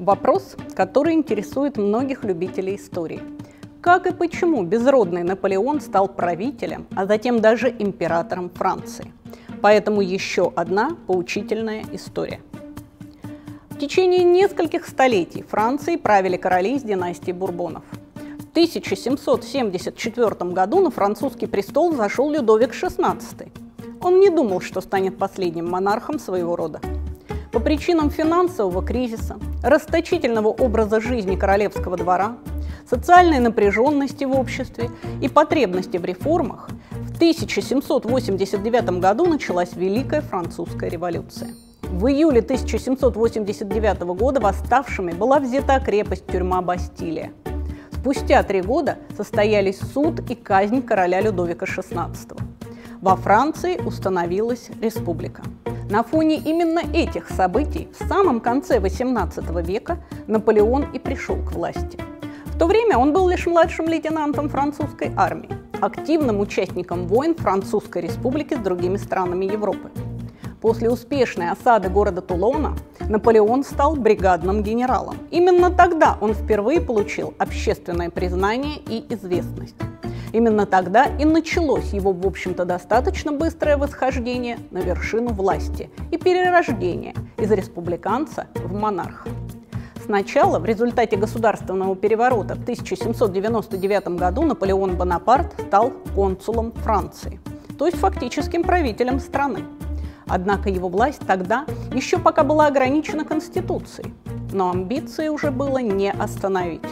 Вопрос, который интересует многих любителей истории. Как и почему безродный Наполеон стал правителем, а затем даже императором Франции? Поэтому еще одна поучительная история. В течение нескольких столетий Францией правили короли из династии Бурбонов. В 1774 году на французский престол зашел Людовик XVI. Он не думал, что станет последним монархом своего рода. По причинам финансового кризиса, расточительного образа жизни королевского двора, социальной напряженности в обществе и потребности в реформах, в 1789 году началась Великая Французская революция. В июле 1789 года восставшими была взята крепость-тюрьма Бастилия. Спустя три года состоялись суд и казнь короля Людовика XVI. Во Франции установилась республика. На фоне именно этих событий в самом конце XVIII века Наполеон и пришел к власти. В то время он был лишь младшим лейтенантом французской армии, активным участником войн Французской республики с другими странами Европы. После успешной осады города Тулона Наполеон стал бригадным генералом. Именно тогда он впервые получил общественное признание и известность. Именно тогда и началось его, в общем-то, достаточно быстрое восхождение на вершину власти и перерождение из республиканца в монарха. Сначала, в результате государственного переворота в 1799 году Наполеон Бонапарт стал консулом Франции, то есть фактическим правителем страны. Однако его власть тогда еще пока была ограничена Конституцией, но амбиции уже было не остановить.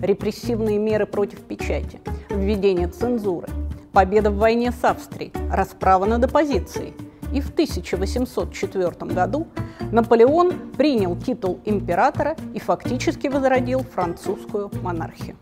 Репрессивные меры против печати – введение цензуры, победа в войне с Австрией, расправа над оппозицией. И в 1804 году Наполеон принял титул императора и фактически возродил французскую монархию.